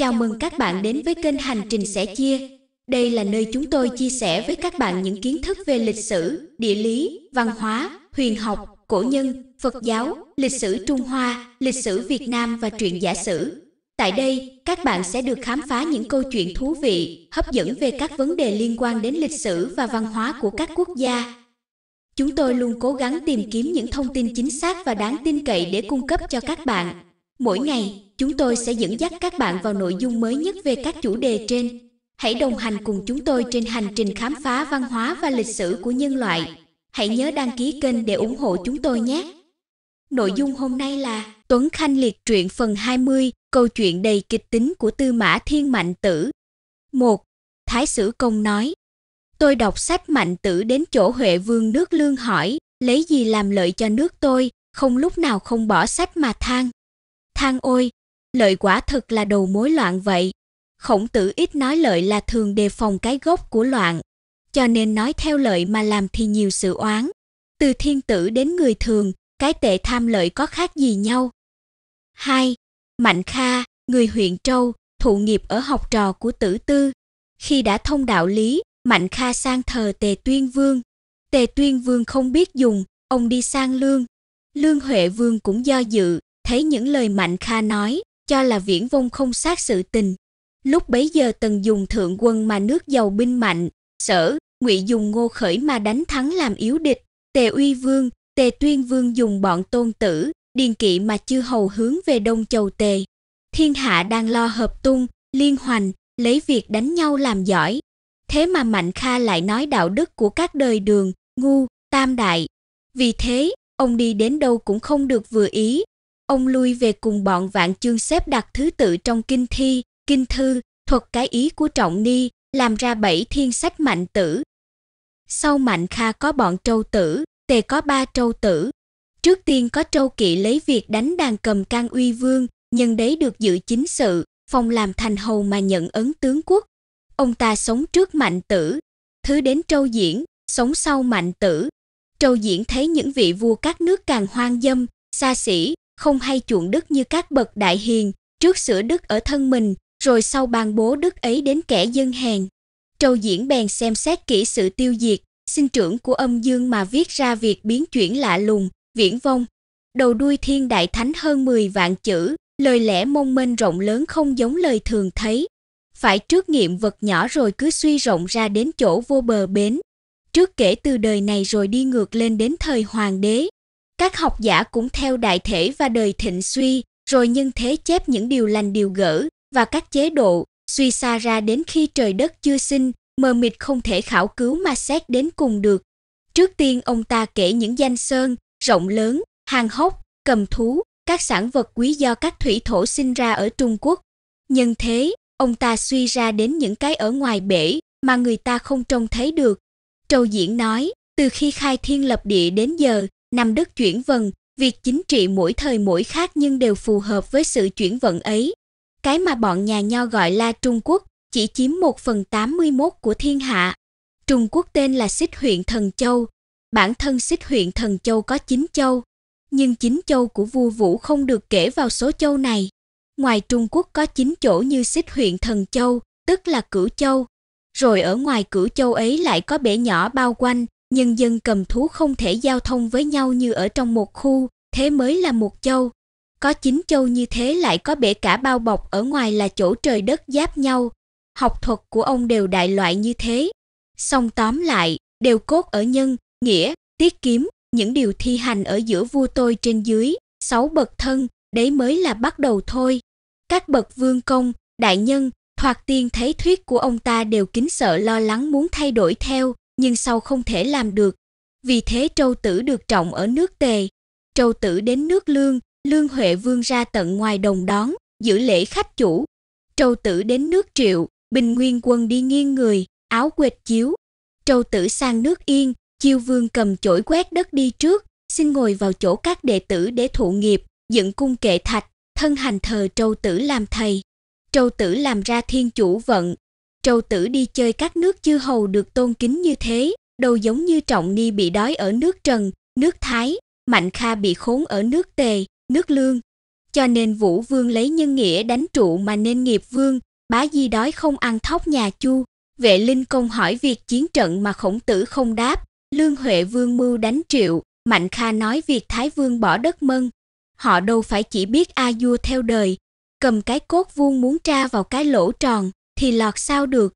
Chào mừng các bạn đến với kênh Hành trình sẻ chia. Đây là nơi chúng tôi chia sẻ với các bạn những kiến thức về lịch sử, địa lý, văn hóa, huyền học, cổ nhân, Phật giáo, lịch sử Trung Hoa, lịch sử Việt Nam và truyện giả sử. Tại đây, các bạn sẽ được khám phá những câu chuyện thú vị, hấp dẫn về các vấn đề liên quan đến lịch sử và văn hóa của các quốc gia. Chúng tôi luôn cố gắng tìm kiếm những thông tin chính xác và đáng tin cậy để cung cấp cho các bạn. Mỗi ngày, chúng tôi sẽ dẫn dắt các bạn vào nội dung mới nhất về các chủ đề trên. Hãy đồng hành cùng chúng tôi trên hành trình khám phá văn hóa và lịch sử của nhân loại. Hãy nhớ đăng ký kênh để ủng hộ chúng tôi nhé. Nội dung hôm nay là Tuấn Khanh liệt truyện phần 20, câu chuyện đầy kịch tính của Tư Mã Thiên Mạnh Tử. 1. Thái Sử Công nói Tôi đọc sách Mạnh Tử đến chỗ Huệ Vương nước Lương hỏi, lấy gì làm lợi cho nước tôi, không lúc nào không bỏ sách mà than. Than ôi, lợi quả thực là đầu mối loạn vậy. Khổng tử ít nói lợi là thường đề phòng cái gốc của loạn, cho nên nói theo lợi mà làm thì nhiều sự oán. Từ thiên tử đến người thường, cái tệ tham lợi có khác gì nhau. 2. Mạnh Kha, người huyện Trâu, thụ nghiệp ở học trò của tử tư. Khi đã thông đạo lý, Mạnh Kha sang thờ Tề Tuyên Vương. Tề Tuyên Vương không biết dùng, ông đi sang Lương. Lương Huệ Vương cũng do dự, thấy những lời Mạnh Kha nói, cho là viễn vông không sát sự tình. Lúc bấy giờ tần dùng thượng quân mà nước giàu binh mạnh, sở, ngụy dùng ngô khởi mà đánh thắng làm yếu địch, tề uy vương, tề tuyên vương dùng bọn tôn tử, điền kỵ mà chư hầu hướng về đông châu tề. Thiên hạ đang lo hợp tung, liên hoành, lấy việc đánh nhau làm giỏi. Thế mà Mạnh Kha lại nói đạo đức của các đời đường, ngu, tam đại. Vì thế, ông đi đến đâu cũng không được vừa ý, Ông lui về cùng bọn vạn chương xếp đặt thứ tự trong kinh thi, kinh thư, thuật cái ý của trọng ni, làm ra bảy thiên sách mạnh tử. Sau mạnh kha có bọn trâu tử, tề có ba trâu tử. Trước tiên có trâu kỵ lấy việc đánh đàn cầm can uy vương, nhân đấy được giữ chính sự, phong làm thành hầu mà nhận ấn tướng quốc. Ông ta sống trước mạnh tử, thứ đến trâu diễn, sống sau mạnh tử. Trâu diễn thấy những vị vua các nước càng hoang dâm, xa xỉ, không hay chuộng đức như các bậc đại hiền, trước sửa đức ở thân mình, rồi sau ban bố đức ấy đến kẻ dân hèn. Trâu diễn bèn xem xét kỹ sự tiêu diệt, sinh trưởng của âm dương mà viết ra việc biến chuyển lạ lùng, viễn vông. Đầu đuôi thiên đại thánh hơn 10 vạn chữ, lời lẽ mông mênh rộng lớn không giống lời thường thấy. Phải trước nghiệm vật nhỏ rồi cứ suy rộng ra đến chỗ vô bờ bến. Trước kể từ đời này rồi đi ngược lên đến thời hoàng đế, các học giả cũng theo đại thể và đời thịnh suy, rồi nhân thế chép những điều lành điều gỡ và các chế độ, suy xa ra đến khi trời đất chưa sinh, mờ mịt không thể khảo cứu mà xét đến cùng được. Trước tiên ông ta kể những danh sơn, rộng lớn, hàng hốc, cầm thú, các sản vật quý do các thủy thổ sinh ra ở Trung Quốc. Nhân thế, ông ta suy ra đến những cái ở ngoài bể mà người ta không trông thấy được. Trâu Diễn nói, từ khi khai thiên lập địa đến giờ, năm đất chuyển vần, việc chính trị mỗi thời mỗi khác nhưng đều phù hợp với sự chuyển vận ấy. Cái mà bọn nhà nho gọi là Trung Quốc chỉ chiếm 1 phần 81 của thiên hạ. Trung Quốc tên là Xích huyện Thần Châu. Bản thân Xích huyện Thần Châu có 9 châu, nhưng 9 châu của vua Vũ không được kể vào số châu này. Ngoài Trung Quốc có 9 chỗ như Xích huyện Thần Châu, tức là Cửu Châu. Rồi ở ngoài Cửu Châu ấy lại có bể nhỏ bao quanh, nhân dân cầm thú không thể giao thông với nhau như ở trong một khu, thế mới là một châu. Có chín châu như thế lại có bể cả bao bọc ở ngoài là chỗ trời đất giáp nhau. Học thuật của ông đều đại loại như thế. Xong tóm lại, đều cốt ở nhân, nghĩa, tiết kiếm, những điều thi hành ở giữa vua tôi trên dưới, sáu bậc thân, đấy mới là bắt đầu thôi. Các bậc vương công, đại nhân, thoạt tiên thấy thuyết của ông ta đều kính sợ lo lắng muốn thay đổi theo, nhưng sau không thể làm được. Vì thế Trâu Tử được trọng ở nước Tề. Trâu Tử đến nước Lương, Lương Huệ Vương ra tận ngoài đồng đón, giữ lễ khách chủ. Trâu Tử đến nước Triệu, Bình Nguyên quân đi nghiêng người, áo quệt chiếu. Trâu Tử sang nước Yên, Chiêu Vương cầm chổi quét đất đi trước, xin ngồi vào chỗ các đệ tử để thụ nghiệp, dựng cung kệ thạch, thân hành thờ Trâu Tử làm thầy. Trâu Tử làm ra thiên chủ vận, Trâu tử đi chơi các nước chư hầu được tôn kính như thế, đâu giống như trọng ni bị đói ở nước Trần, nước Thái, Mạnh Kha bị khốn ở nước Tề, nước Lương. cho nên Vũ Vương lấy nhân nghĩa đánh trụ mà nên nghiệp vương, bá di đói không ăn thóc nhà Chu. Vệ Linh Công hỏi việc chiến trận mà khổng tử không đáp, Lương Huệ Vương mưu đánh triệu, Mạnh Kha nói việc Thái Vương bỏ đất mân. Họ đâu phải chỉ biết A Dua theo đời, cầm cái cốt vuông muốn tra vào cái lỗ tròn, thì lọt sao được.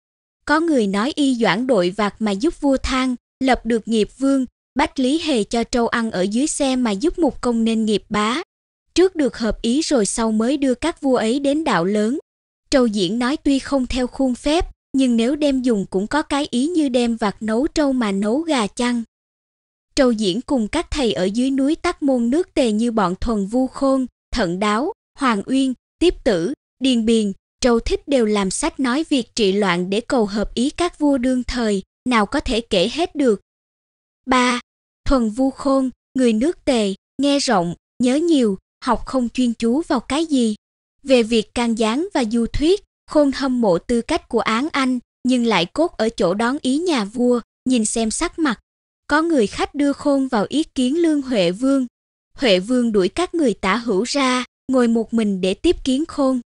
Có người nói y doãn đội vạc mà giúp vua thang, lập được nghiệp vương, Bách Lý Hề cho trâu ăn ở dưới xe mà giúp một công nên nghiệp bá. Trước được hợp ý rồi sau mới đưa các vua ấy đến đạo lớn. Trâu diễn nói tuy không theo khuôn phép, nhưng nếu đem dùng cũng có cái ý như đem vặt nấu trâu mà nấu gà chăng. Trâu diễn cùng các thầy ở dưới núi Tắc Môn nước tề như bọn thuần vu khôn, thận đáo, hoàng uyên, tiếp tử, điền biền, Châu thích đều làm sách nói việc trị loạn để cầu hợp ý các vua đương thời, nào có thể kể hết được. 3. Thuần vu khôn, người nước tề, nghe rộng, nhớ nhiều, học không chuyên chú vào cái gì. Về việc can gián và du thuyết, khôn hâm mộ tư cách của án anh, nhưng lại cốt ở chỗ đón ý nhà vua, nhìn xem sắc mặt. Có người khách đưa khôn vào ý kiến lương Huệ Vương. Huệ Vương đuổi các người tả hữu ra, ngồi một mình để tiếp kiến khôn.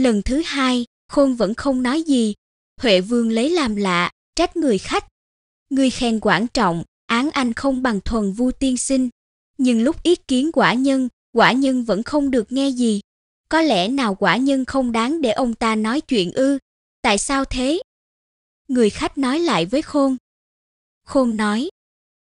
Lần thứ hai, khôn vẫn không nói gì. Huệ Vương lấy làm lạ, trách người khách. Người khen quản trọng, án anh không bằng thuần vu tiên sinh. Nhưng lúc ý kiến quả nhân, quả nhân vẫn không được nghe gì. Có lẽ nào quả nhân không đáng để ông ta nói chuyện ư? Tại sao thế? Người khách nói lại với Khôn. Khôn nói,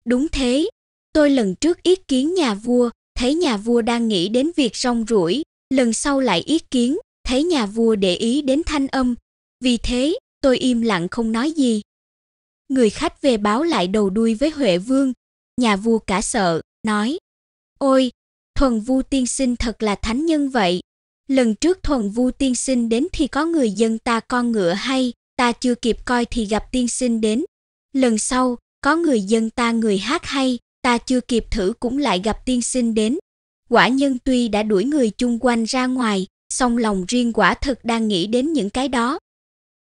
đúng thế, tôi lần trước ý kiến nhà vua, thấy nhà vua đang nghĩ đến việc rong ruổi, lần sau lại ý kiến, thấy nhà vua để ý đến thanh âm, vì thế tôi im lặng không nói gì. Người khách về báo lại đầu đuôi với Huệ Vương, nhà vua cả sợ, nói: "Ôi, Thuần Vu tiên sinh thật là thánh nhân vậy. Lần trước Thuần Vu tiên sinh đến thì có người dân ta con ngựa hay, ta chưa kịp coi thì gặp tiên sinh đến. Lần sau, có người dân ta người hát hay, ta chưa kịp thử cũng lại gặp tiên sinh đến. Quả nhân tuy đã đuổi người chung quanh ra ngoài, song lòng riêng quả thực đang nghĩ đến những cái đó.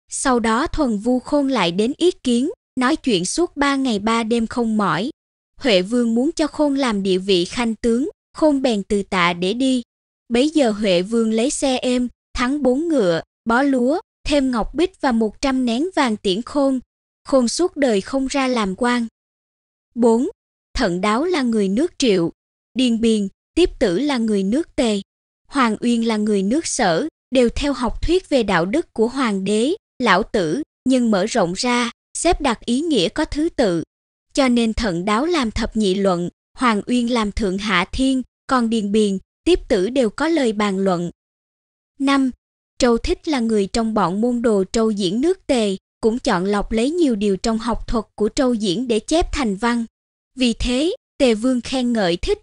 Sau đó thuần vu khôn lại đến ý kiến, nói chuyện suốt ba ngày ba đêm không mỏi. Huệ vương muốn cho khôn làm địa vị khanh tướng, khôn bèn từ tạ để đi. Bấy giờ Huệ vương lấy xe êm, thắng bốn ngựa, bó lúa, thêm ngọc bích và một trăm nén vàng tiễn khôn. Khôn suốt đời không ra làm quan. 4. Thận đáo là người nước triệu, điền biền, tiếp tử là người nước tề. Hoàng Uyên là người nước sở, đều theo học thuyết về đạo đức của hoàng đế, lão tử, nhưng mở rộng ra, xếp đặt ý nghĩa có thứ tự. Cho nên thận đáo làm thập nhị luận, Hoàng Uyên làm thượng hạ thiên, còn Điền Biền, tiếp tử đều có lời bàn luận. 5. Trâu Thích là người trong bọn môn đồ trâu diễn nước tề, cũng chọn lọc lấy nhiều điều trong học thuật của trâu diễn để chép thành văn. Vì thế, Tề Vương khen ngợi Thích,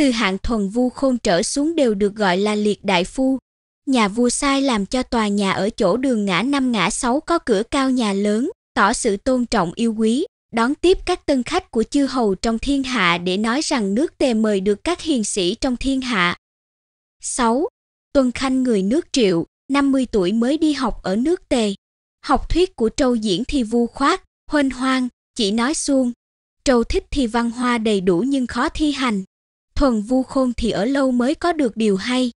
từ hạng thuần vu khôn trở xuống đều được gọi là liệt đại phu. Nhà vua sai làm cho tòa nhà ở chỗ đường ngã năm ngã sáu có cửa cao nhà lớn, tỏ sự tôn trọng yêu quý, đón tiếp các tân khách của chư hầu trong thiên hạ để nói rằng nước tề mời được các hiền sĩ trong thiên hạ. 6. Tuân Khanh người nước triệu, 50 tuổi mới đi học ở nước tề. Học thuyết của trâu diễn thì vu khoát, huênh hoang, chỉ nói suông. Trâu thích thì văn hoa đầy đủ nhưng khó thi hành thuần vu khôn thì ở lâu mới có được điều hay.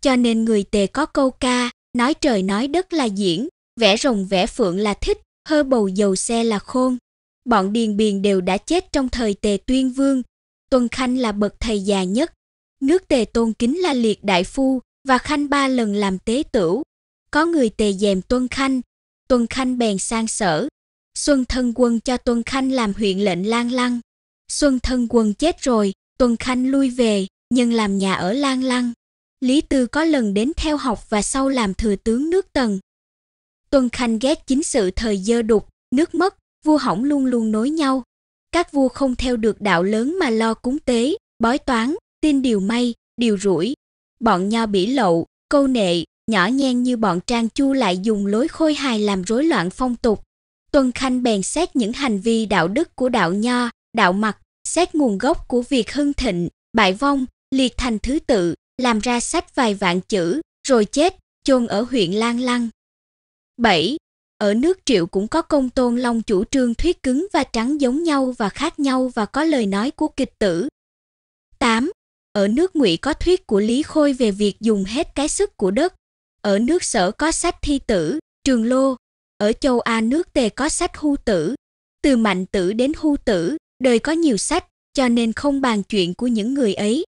Cho nên người tề có câu ca, nói trời nói đất là diễn, vẽ rồng vẽ phượng là thích, hơ bầu dầu xe là khôn. Bọn điền biền đều đã chết trong thời tề tuyên vương. Tuân Khanh là bậc thầy già nhất. Nước tề tôn kính là liệt đại phu và Khanh ba lần làm tế tửu. Có người tề dèm Tuân Khanh, Tuân Khanh bèn sang sở. Xuân thân quân cho Tuân Khanh làm huyện lệnh lang Lăng. Xuân thân quân chết rồi, Tuần Khanh lui về, nhưng làm nhà ở Lan Lăng. Lý Tư có lần đến theo học và sau làm thừa tướng nước Tần. Tuần Khanh ghét chính sự thời dơ đục, nước mất, vua hỏng luôn luôn nối nhau. Các vua không theo được đạo lớn mà lo cúng tế, bói toán, tin điều may, điều rủi. Bọn nho bỉ lậu, câu nệ, nhỏ nhen như bọn Trang Chu lại dùng lối khôi hài làm rối loạn phong tục. Tuân Khanh bèn xét những hành vi đạo đức của đạo nho, đạo mặc, xét nguồn gốc của việc hưng thịnh, bại vong, liệt thành thứ tự, làm ra sách vài vạn chữ, rồi chết, chôn ở huyện Lan Lăng. 7. Ở nước Triệu cũng có công tôn long chủ trương thuyết cứng và trắng giống nhau và khác nhau và có lời nói của kịch tử. 8. Ở nước Ngụy có thuyết của Lý Khôi về việc dùng hết cái sức của đất. Ở nước Sở có sách Thi Tử, Trường Lô. Ở châu A nước Tề có sách Hu Tử. Từ Mạnh Tử đến Hu Tử, đời có nhiều sách, cho nên không bàn chuyện của những người ấy.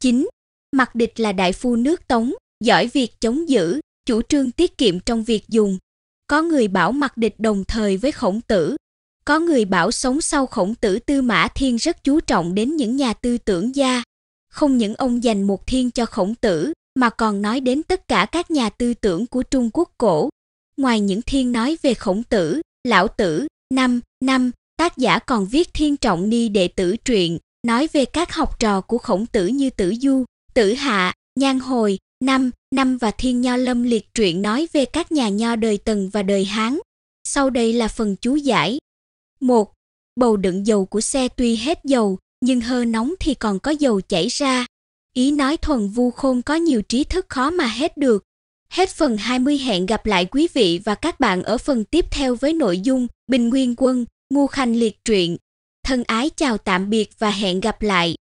9. Mặc địch là đại phu nước Tống, giỏi việc chống giữ, chủ trương tiết kiệm trong việc dùng. Có người bảo mặc địch đồng thời với khổng tử. Có người bảo sống sau khổng tử tư mã thiên rất chú trọng đến những nhà tư tưởng gia. Không những ông dành một thiên cho khổng tử, mà còn nói đến tất cả các nhà tư tưởng của Trung Quốc cổ. Ngoài những thiên nói về khổng tử, lão tử, năm, năm, tác giả còn viết thiên trọng ni đệ tử truyện, nói về các học trò của khổng tử như tử du, tử hạ, nhan hồi, năm, năm và thiên nho lâm liệt truyện nói về các nhà nho đời Tần và đời Hán. Sau đây là phần chú giải. 1. Bầu đựng dầu của xe tuy hết dầu, nhưng hơ nóng thì còn có dầu chảy ra. Ý nói thuần vu khôn có nhiều trí thức khó mà hết được. Hết phần 20 hẹn gặp lại quý vị và các bạn ở phần tiếp theo với nội dung Bình Nguyên Quân, Ngu Khanh liệt truyện. Thân ái chào tạm biệt và hẹn gặp lại.